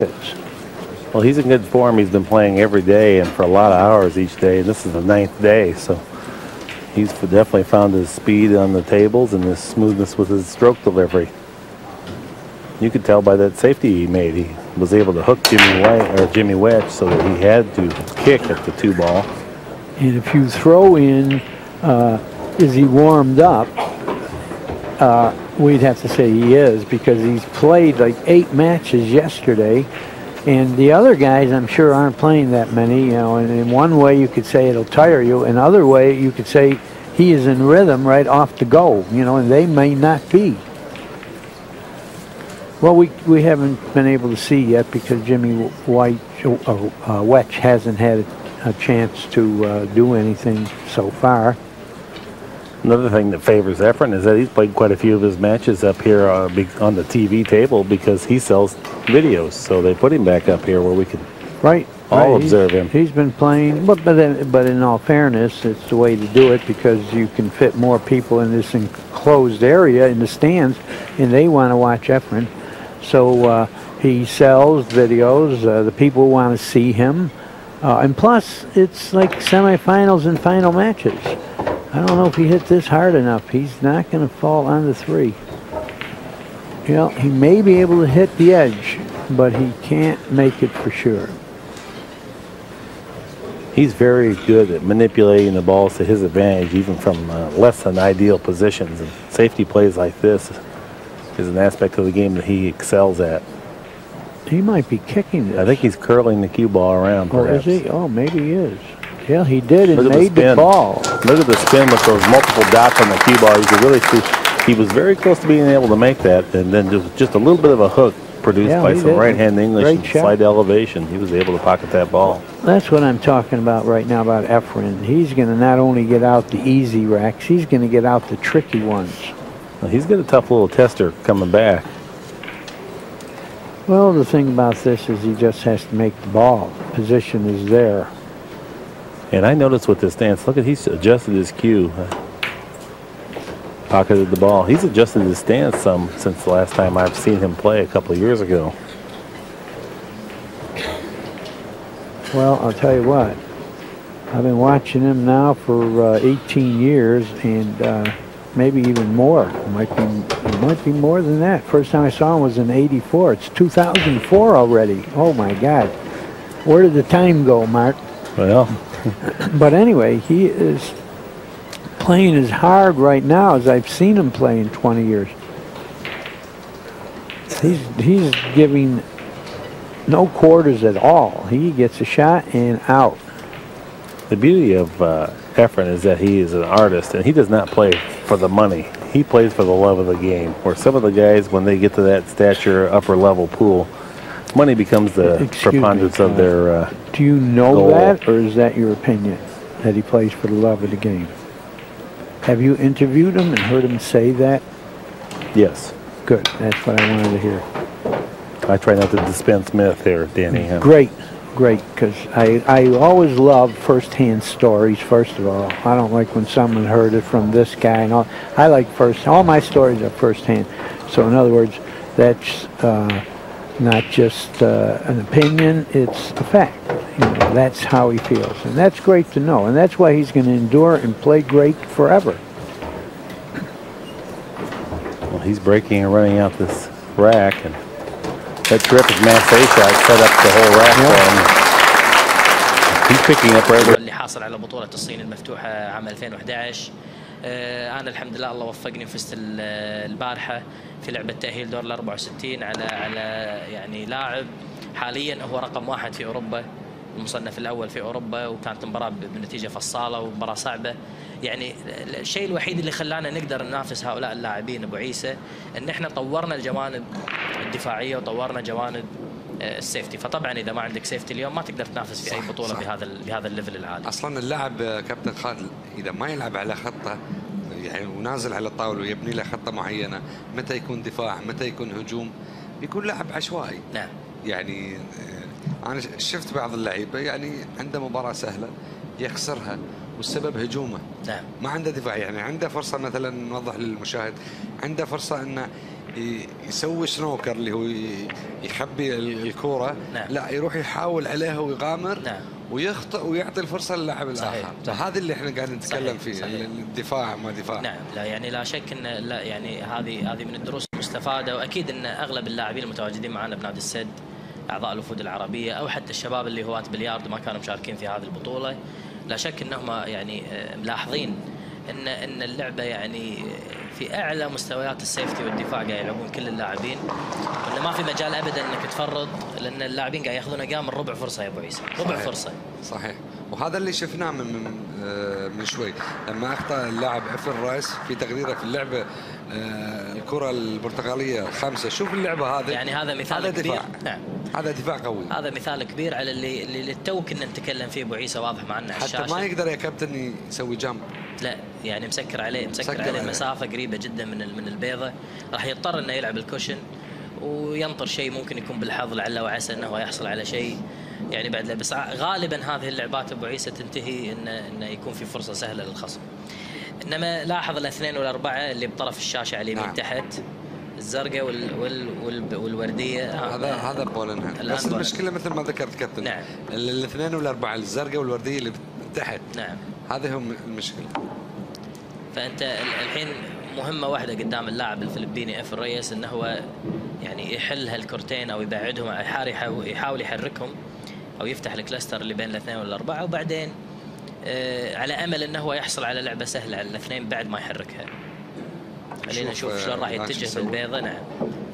Well, he's in good form. He's been playing every day and for a lot of hours each day. This is the ninth day, so he's definitely found his speed on the tables and his smoothness with his stroke delivery. You could tell by that safety he made. He was able to hook Jimmy White or Jimmy Wetch so that he had to kick at the two ball. And if you throw in, uh, is he warmed up? Uh, we'd have to say he is because he's played like eight matches yesterday. And the other guys, I'm sure, aren't playing that many. You know, and in one way you could say it'll tire you. In another way you could say he is in rhythm right off the go. You know, and they may not be. Well, we we haven't been able to see yet because Jimmy White uh, uh, Wetch hasn't had a chance to uh, do anything so far. Another thing that favors Efren is that he's played quite a few of his matches up here uh, on the TV table because he sells videos. So they put him back up here where we can right, all right. observe he's, him. He's been playing, but but but in all fairness, it's the way to do it because you can fit more people in this enclosed area in the stands, and they want to watch Efren. So uh, he sells videos. Uh, the people want to see him. Uh, and plus, it's like semifinals and final matches. I don't know if he hit this hard enough. He's not going to fall on the three. You know, he may be able to hit the edge, but he can't make it for sure. He's very good at manipulating the balls to his advantage, even from uh, less than ideal positions. And safety plays like this is an aspect of the game that he excels at. He might be kicking this. I think he's curling the cue ball around. Oh, perhaps. is he? Oh, maybe he is. Yeah, he did and Look at made the, the, ball. Look at the spin with those multiple dots on the cue ball. You could really see he was very close to being able to make that, and then just just a little bit of a hook produced Yeah, by some right-hand English Great and shot. slight elevation. He was able to pocket that ball. That's what I'm talking about right now about Efren. He's going to not only get out the easy racks, he's going to get out the tricky ones. Well, he's got a tough little tester coming back. Well, the thing about this is he just has to make the ball. Position is there. And I noticed with this stance, look at he's adjusted his cue. Pocketed the ball. He's adjusted his stance some since the last time I've seen him play a couple of years ago. Well, I'll tell you what. I've been watching him now for uh, 18 years, and uh, maybe even more. It might be, it might be more than that. First time I saw him was in '84. It's 2004 already. Oh my God! Where did the time go, Mark? Well, But anyway, he is playing as hard right now as I've seen him play in 20 years. He's he's giving no quarters at all. He gets a shot and out. the beauty of uh, Efren is that he is an artist and he does not play for the money. He plays for the love of the game. Where some of the guys, when they get to that stature, upper level pool, money becomes the Excuse me, preponderance of uh, their. Uh, Do you know Goal. that, or is that your opinion that he plays for the love of the game? Have you interviewed him and heard him say that? yes, Good. That's what I wanted to hear. I try not to dispense myth here, Danny. Great, great, because I, I always love first-hand stories, first of all. I don't like when someone heard it from this guy and all. I like first, all my stories are first-hand. So in other words, that's uh, not just uh, an opinion, it's a fact. You know, that's how he feels. And that's great to know. And that's why he's going to endure and play great forever. Well, he's breaking and running out this rack, and that terrific Massey shot set up the whole rack for him. He's picking up right where اللي حاصل على بطولة الصين المفتوحة عام 2011 آه، أنا الحمد لله الله وفقني وفزت ال- البارحة في لعبة تأهيل دور ال 64 على على يعني لاعب حاليا هو رقم واحد في أوروبا المصنف الأول في أوروبا وكانت المباراة ب- بنتيجة فصالة ومباراة صعبة. يعني ال- الشيء الوحيد اللي خلانا نقدر ننافس هؤلاء اللاعبين أبو عيسى أن إحنا طورنا الجوانب الدفاعية وطورنا جوانب السيفتي فطبعا إذا ما عندك سيفتي اليوم ما تقدر تنافس في أي صح، بطولة صح. بهذا بهذا الليفل العالي. أصلا اللاعب آه، كابتن خالد إذا ما يلعب على خطة يعني ونازل على الطاولة ويبني له خطة معينة متى يكون دفاع؟ متى يكون هجوم؟ بيكون لاعب عشوائي. نعم. يعني آه، أنا شفت بعض اللعيبة يعني عنده مباراة سهلة يخسرها والسبب هجومه. نعم. ما عنده دفاع يعني عنده فرصة مثلا نوضح للمشاهد عنده فرصة إنه يسوي سنوكر اللي هو يخبي ال- الكورة نعم. لا يروح يحاول عليها ويغامر نعم. ويخطئ ويعطي الفرصة للاعب الآخر صحيح. هذا اللي إحنا قاعد نتكلم صحيح، فيه صحيح. الدفاع ما دفاع نعم لا يعني لا شك إن لا يعني هذه هذه من الدروس المستفادة وأكيد إن أغلب اللاعبين المتواجدين معنا بنادي السد أعضاء الوفود العربية أو حتى الشباب اللي هواة بلياردو ما كانوا مشاركين في هذه البطولة لا شك إنهم يعني آه، ملاحظين إن إن اللعبة يعني في أعلى مستويات السيفتي والدفاع قاعد يلعبون كل اللاعبين. وانه ما في مجال ابدا إنك تفرط لأن اللاعبين قاعد يأخذون أقام الربع فرصة يا أبو عيسى. ربع صحيح. فرصة. صحيح. وهذا اللي شفناه من من, آه، من شوي. لما أخطأ اللاعب افل رايس في تغريده في اللعبة آه، الكرة البرتغالية الخامسه شوف اللعبة هذه. يعني هذا مثال هذا كبير. دفاع. نعم. هذا دفاع قوي. هذا مثال كبير على اللي اللي تو كنا نتكلم فيه أبو عيسى واضح معنا على حتى الشاشة. ما يقدر يا كابتن يسوي جمب لا يعني مسكر عليه مسكر, مسكر عليه. مسافة قريبة جدا من من البيضة راح يضطر إنه يلعب الكوشن وينطر شيء ممكن يكون بالحظ لعل وعسى إنه يحصل على شيء يعني بعد بس غالبا هذه اللعبات أبو عيسى تنتهي انه إنه يكون في فرصة سهلة للخصم إنما لاحظ الاثنين والأربعة اللي بطرف الشاشة على اليمين نعم. تحت الزرقاء وال وال وال والوردية هذا هذا بولن بس. المشكلة مثل ما ذكرت كابتن نعم. ال- الاثنين والأربعة الزرقاء والوردية اللي تحت نعم هذه هم المشكلة. فأنت ال- الحين مهمة واحدة قدام اللاعب الفلبيني اف الريس انه هو يعني يحل هالكرتين أو يبعدهم أو يحاول يحركهم أو يفتح الكلاستر اللي بين الاثنين والأربعة وبعدين آه على أمل انه هو يحصل على لعبة سهلة على الاثنين بعد ما يحركها. خلينا نشوف، شلون راح يتجه. بالبيضة. نعم.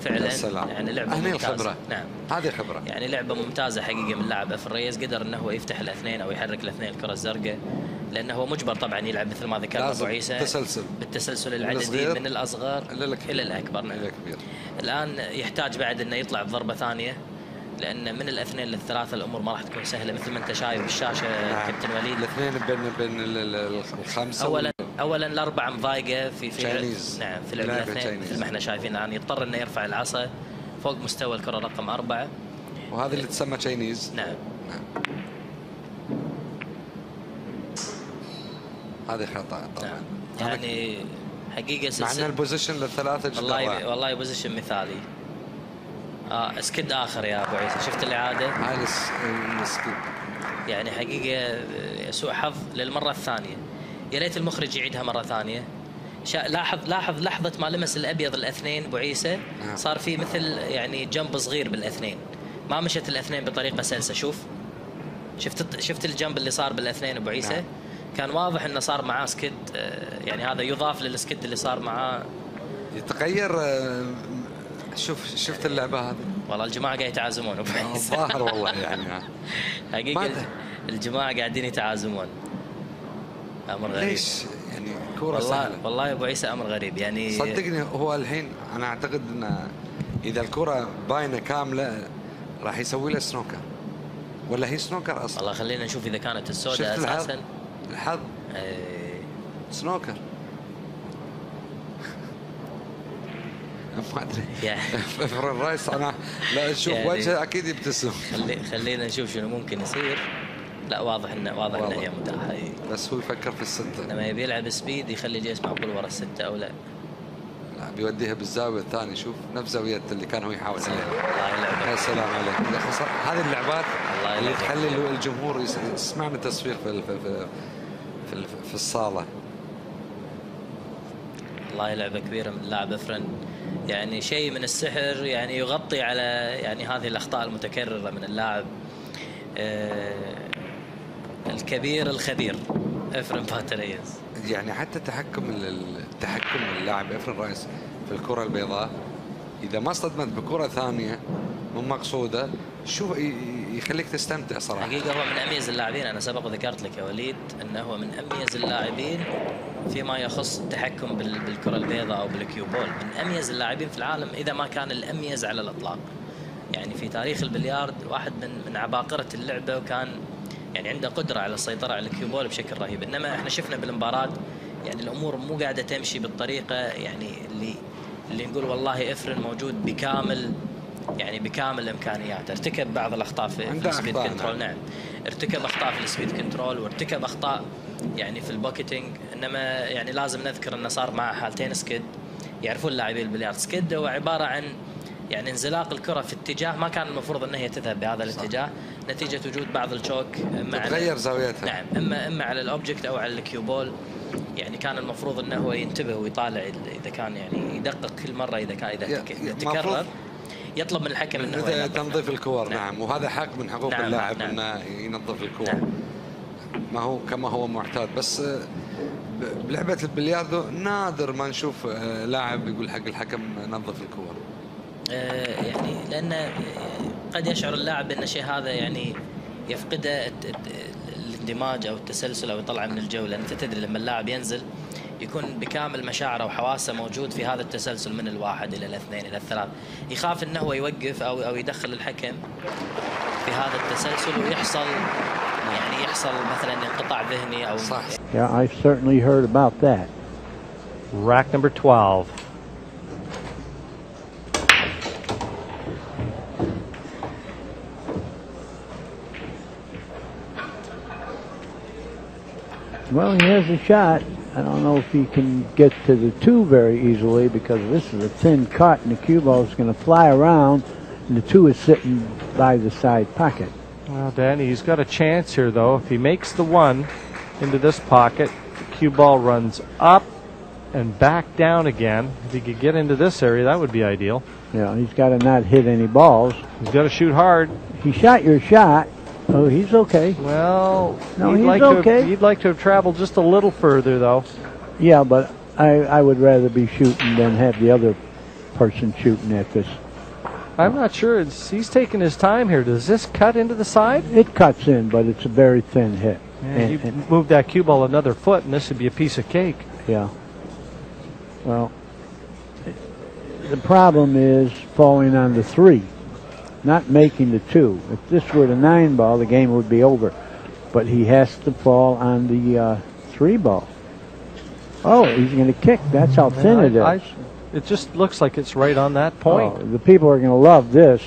فعلا. يعني لعبة هني ممتازة. الخبرة. نعم. هذه خبره يعني لعبة ممتازة حقيقة من لاعب اف الريس قدر انه هو يفتح الاثنين أو يحرك الاثنين الكرة الزرقاء. لأنه هو مجبر طبعا يلعب مثل ما ذكرنا أبو عيسى تسلسل. بالتسلسل العددي الصغير من الأصغر إلى الكبير. إلى الأكبر نعم. إلى كبير الآن يحتاج بعد إنه يطلع بضربة ثانية لأن من الاثنين للثلاثة الأمور ما راح تكون سهلة مثل ما أنت شايف بالشاشة نعم. كابتن وليد الاثنين بين بين ال- ال- الخمسة اولا اولا الأربعة مضايقة في في Chinese. نعم في لعبة الأثنين. مثل ما إحنا شايفين الآن يضطر إنه يرفع العصا فوق مستوى الكرة رقم أربعة وهذه اللي تسمى تشاينيز نعم نعم هذه خطأ طبعا. نعم. يعني حقيقة مع إن سلسله البوزيشن للثلاثة جدا والله رائع. والله بوزيشن مثالي. آه سكد آخر يا أبو عيسى. شفت الإعادة؟ هاي الس- السكيب يعني حقيقة آه، سوء حظ للمرة الثانية. يا ريت المخرج يعيدها مرة ثانية. شا... لاحظ لاحظ لحظة ما لمس الأبيض الاثنين أبو عيسى. نعم. صار في مثل يعني جنب صغير بالاثنين. ما مشت الاثنين بطريقة سلسة. شوف. شفت شفت الجنب اللي صار بالاثنين أبو عيسى؟ نعم. كان واضح إنه صار معاه سكد آه، يعني هذا يضاف للسكد اللي صار معاه. يتغير آه، شوف شفت اللعبة هذه. والله الجماعة قاعد يتعازمون. الظاهر والله يعني. حقيقة ما- الجماعة قاعدين يتعازمون. أمر غريب. ليش؟ يعني كورة والله سهلة. والله يا أبو عيسى أمر غريب. يعني صدقني هو الحين أنا أعتقد ان إذا الكره باينة كاملة راح يسوي له سنوكر ولا هي سنوكر أصلا؟ والله خلينا نشوف إذا كانت السوداء أساسا. الحظ. إيه، سنوكر. ما أدري. يعني فر الرايس أنا لا أشوف يعني- وجهه أكيد يبتسم. خلي خلينا نشوف شنو ممكن يصير. لا واضح انه واضح إنه. هي متاحه. بس هو يفكر في الستة. لما يبي يلعب سبيد يخلي جيس معقول ورا الستة أو لا. بيوديها بالزاوية الثانية. شوف نفس زاوية اللي كان هو يحاول عليها. الله يا سلام عليك. هذه اللعبات الله اللي. تخلي الجمهور يس- يسمعنا تصفيق في في في, في, ال- في الصالة. والله لعبه كبيره من اللاعب أفرن. يعني شيء من السحر يعني يغطي على يعني هذه الأخطاء المتكررة من اللاعب. آه، الكبير الخبير أفرن باتريز يعني حتى تحكم ال- التحكم اللاعب افرن رايس في الكرة البيضاء. إذا ما اصطدمت بكرة ثانية مو مقصوده شو يخليك تستمتع صراحة؟ حقيقة هو من أميز اللاعبين أنا سبق وذكرت لك يا وليد أنه هو من أميز اللاعبين فيما يخص التحكم بال- بالكرة البيضاء أو بالكيو بول. من أميز اللاعبين في العالم إذا ما كان الأميز على الإطلاق. يعني في تاريخ البليارد واحد من من عباقرة اللعبة وكان يعني عنده قدرة على السيطرة على الكيو بول بشكل رهيب. إنما إحنا شفنا بالمباراة يعني الأمور مو قاعدة تمشي بالطريقة يعني اللي اللي نقول والله إفرن موجود بكامل يعني بكامل امكانياته ارتكب بعض الأخطاء في, في السبيد كنترول نعم. نعم. ارتكب أخطاء في السبيد كنترول وارتكب أخطاء يعني في البوكيتنج إنما يعني لازم نذكر إنه صار معه حالتين سكيد. يعرفون لاعبي البلياردو. سكيد هو عبارة عن يعني انزلاق الكرة في اتجاه ما كان المفروض إن هي تذهب بهذا الاتجاه. نتيجة وجود بعض الشوك اما على- تتغير زاويتها. نعم اما إما على الاوبجكت أو على الكيو بول يعني كان المفروض إنه هو ينتبه ويطالع إذا كان يعني يدقق كل مرة إذا كان إذا تكرر. يطلب من الحكم إنه هو. تنظيف الكور نعم. نعم. وهذا حق من حقوق نعم، اللاعب نعم. إنه ينظف الكور. نعم. ما هو كما هو معتاد. بس آه، بلعبة البلياردو نادر ما نشوف آه، لاعب يقول حق الحكم نظف الكور. يعني لأن آه، قد يشعر اللاعب ان الشيء هذا يعني يفقده الاندماج أو التسلسل أو يطلعه من الجو لأن أنت تدري لما اللاعب ينزل يكون بكامل مشاعره وحواسه موجود في هذا التسلسل من الواحد إلى الاثنين إلى الثلاث يخاف إنه هو يوقف أو أو يدخل الحكم في هذا التسلسل ويحصل يعني يحصل مثلا انقطاع ذهني أو صح Yeah, I've certainly heard about that. Rack number 12. Well, he has a shot. I don't know if he can get to the two very easily because this is a thin cut and the cue ball is going to fly around and the two is sitting by the side pocket. Well, Danny, he's got a chance here, though. If he makes the one into this pocket, the cue ball runs up and back down again. If he could get into this area, that would be ideal. Yeah, he's got to not hit any balls. He's got to shoot hard. He shot your shot. Oh, he's okay. Well, No, he'd he's like to okay. have, he'd like to have traveled just a little further, though. Yeah, but I, I would rather be shooting than have the other person shooting at this. I'm not sure. It's, he's taking his time here. Does this cut into the side? It cuts in, but it's a very thin hit. And you and- move that cue ball another foot, and this would be a piece of cake. Yeah. Well, the problem is falling on the three, not making the two. If this were the nine ball, the game would be over. But he has to fall on the uh, three ball. Oh, he's going to kick. That's how thin it is. I- I- it just looks like it's right on that point. Oh, the people are going to love this,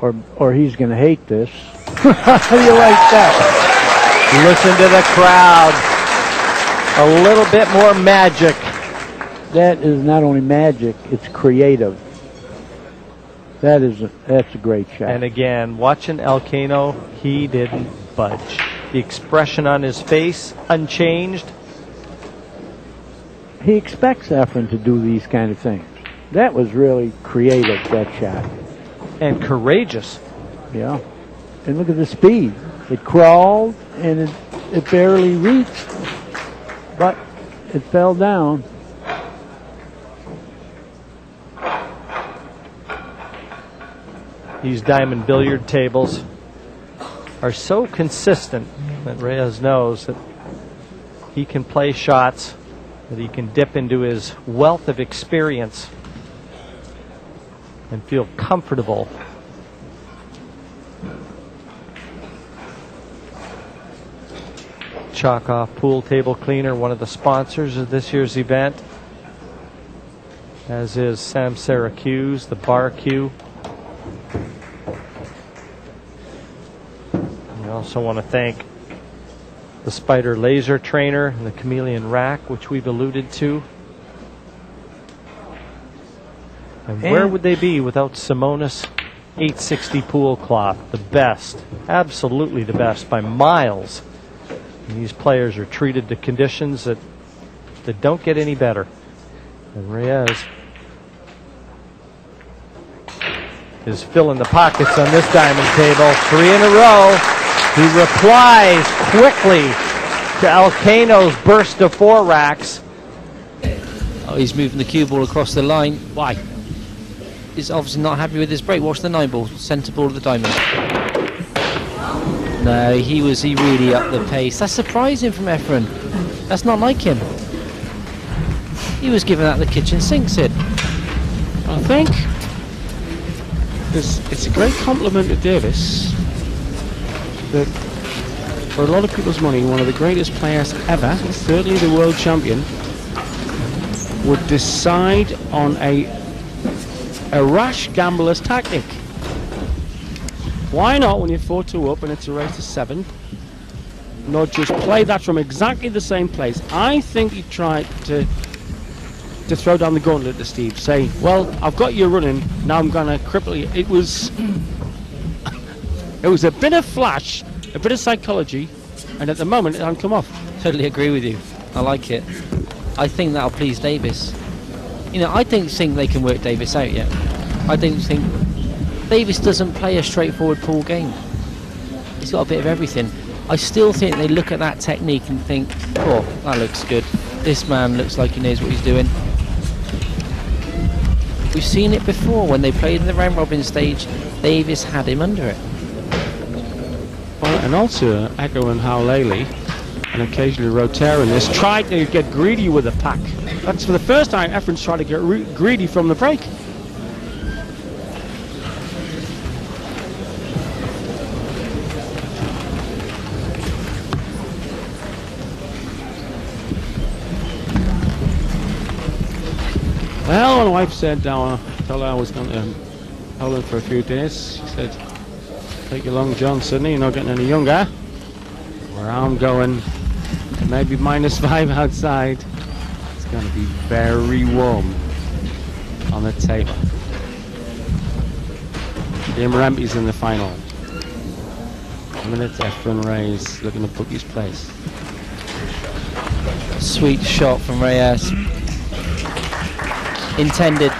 or or he's going to hate this. how do you like that? Listen to the crowd. A little bit more magic. That is not only magic; it's creative. That is a, that's a great shot. And again, watching Alcano, he didn't budge. The expression on his face, unchanged. he expects Efren to do these kind of things. That was really creative, that shot. and courageous. Yeah. And look at the speed. It crawled and it, it barely reached, but it fell down. These diamond billiard tables are so consistent that Reyes knows that he can play shots, that he can dip into his wealth of experience and feel comfortable. Chalkoff Pool Table Cleaner, one of the sponsors of this year's event, as is Sam Syracuse, the Bar Q. also want to thank the Spider Laser Trainer and the Chameleon Rack, which we've alluded to. And where would they be without Simonis 860 pool cloth? The best, absolutely the best by miles. And these players are treated to conditions that that don't get any better. And Reyes is filling the pockets on this diamond table. Three in a row. He replies quickly to Alcano's burst of four racks. Oh, he's moving the cue ball across the line. Why? He's obviously not happy with his break. Watch the nine ball, centre ball of the diamond. No, he was he really up the pace. That's surprising from Efren. That's not like him. He was giving that the kitchen sinks in. I think it's, it's a great compliment to Davis that for a lot of people's money, one of the greatest players ever, certainly the world champion, would decide on a a rash gambler's tactic. Why not, when you're 4 2 up and it's a race to 7, not just play that from exactly the same place? I think he tried to to throw down the gauntlet to Steve, saying, "Well, I've got you running. Now I'm going to cripple you." It was, it was a bit of flash, a bit of psychology, and at the moment it hasn't come off. Totally agree with you. I like it. I think that'll please Davis. You know, I don't think they can work Davis out yet. I don't think Davis doesn't play a straightforward pool game. He's got a bit of everything. I still think they look at that technique and think, oh, that looks good. This man looks like he knows what he's doing. We've seen it before when they played in the round robin stage. Davis had him under it. And also echoing how Laley and occasionally Rotera in this tried to get greedy with the pack. That's for the first time Efren's tried to get re- greedy from the break. Well, my wife said, uh, told her I was going to Poland for a few days. She said, take you along, John Sydney, you're not getting any younger. Where I'm going, maybe minus five outside. It's going to be very warm on the table. Jim Rempe's in the final. Minutes Efren Reyes looking to book his place. Sweet shot from Reyes. Intended.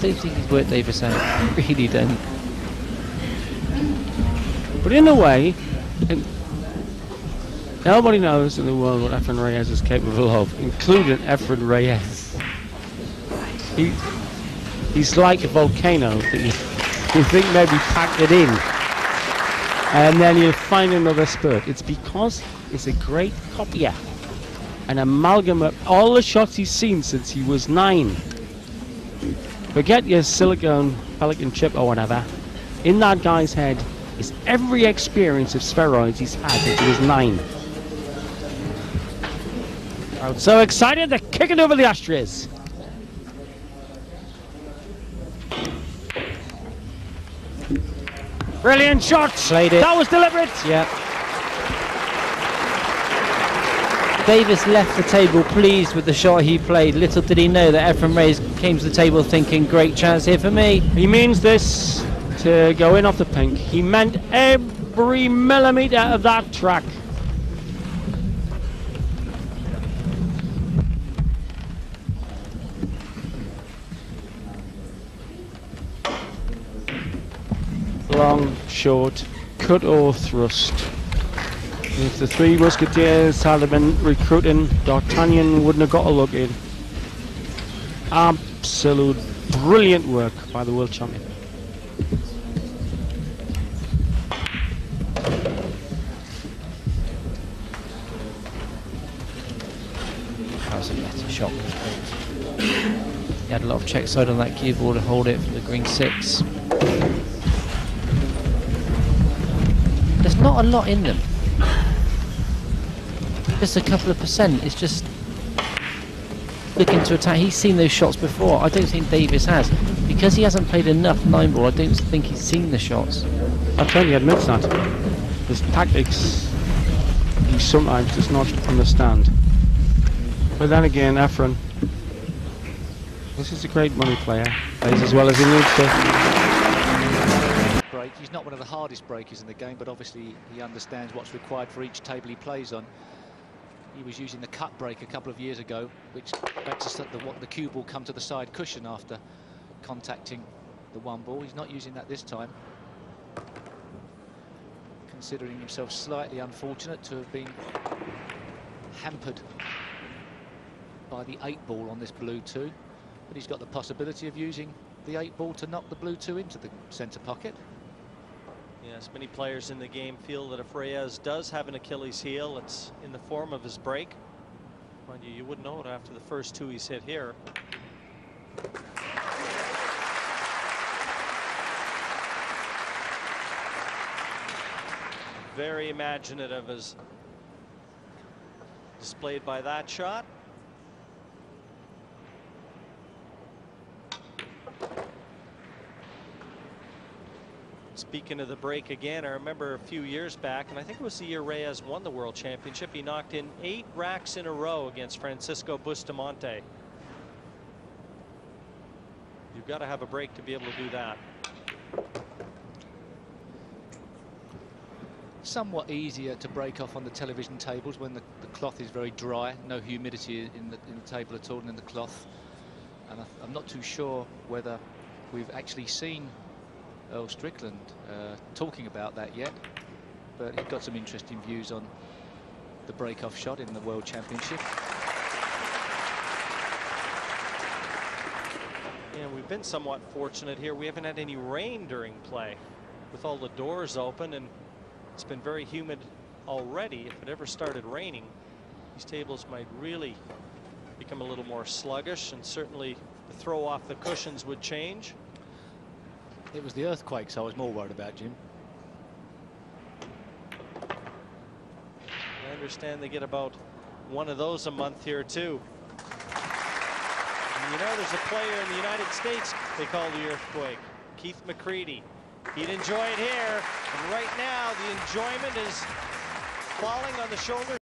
Don't think he's worked Davis out. I really don't. But in a way, nobody knows in the world what Efren Reyes is capable of, including Efren Reyes. He, he's like a volcano that you, you think maybe packed it in, and then you find another spurt. It's because he's a great copier, an amalgam of all the shots he's seen since he was nine. Forget your silicone pelican chip or whatever. In that guy's head is every experience of spheroids he's had since he was nine. I'm so excited they're kicking over the ashtrays. Brilliant shot. Played it. That was deliberate. Yeah. Davis left the table pleased with the shot he played. Little did he know that Efren Reyes came to the table thinking, great chance here for me. He means this to go in off the pink. He meant every millimetre of that track. Long, short, cut or thrust. If the three musketeers had been recruiting, D'Artagnan wouldn't have got a look in. Absolute brilliant work by the world champion. Shot. He had a lot of check side on that ball to hold it for the green six. There's not a lot in them. Just a couple of percent. It's just looking to attack. He's seen those shots before. I don't think Davis has. Because he hasn't played enough nine ball, I don't think he's seen the shots. I tell you, He admits that. His tactics, he sometimes does not understand. But then again, Efren, this is a great money player. Plays as well as he needs to. break. He's not one of the hardest breakers in the game, but obviously he understands what's required for each table he plays on. He was using the cut break a couple of years ago, which makes us that the, the cue ball come to the side cushion after contacting the one ball. He's not using that this time. Considering himself slightly unfortunate to have been hampered by the eight ball on this blue two, but he's got the possibility of using the eight ball to knock the blue two into the centre pocket. Yes, many players in the game feel that if Reyes does have an Achilles heel, it's in the form of his break. Mind you, you wouldn't know it after the first two he's hit here. Very imaginative as displayed by that shot. Speaking of the break again, I remember a few years back, and I think it was the year Reyes won the World Championship. He knocked in eight racks in a row against Francisco Bustamante. You've got to have a break to be able to do that. Somewhat easier to break off on the television tables when the, the cloth is very dry, no humidity in the, in the table at all and in the cloth. And I, I'm not too sure whether we've actually seen Earl Strickland uh, talking about that yet, but he's got some interesting views on the break-off shot in the World Championship. Yeah, we've been somewhat fortunate here. We haven't had any rain during play with all the doors open and it's been very humid already. If it ever started raining, these tables might really become a little more sluggish and certainly the throw off the cushions would change. It was the earthquakes I was more worried about, Jim. I understand they get about one of those a month here too. And you know, there's a player in the United States they call the earthquake, Keith McCready. He'd enjoy it here, and right now the enjoyment is falling on the shoulders